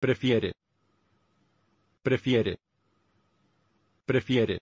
Prefiere. Prefiere. Prefiere.